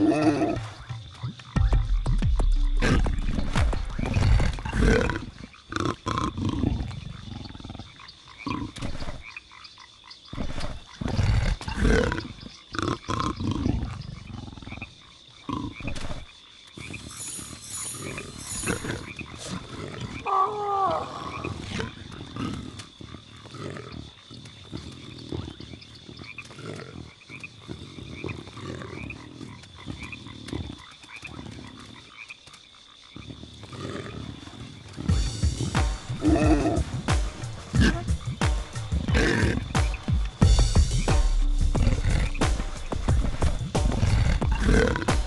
Yeah. Yeah.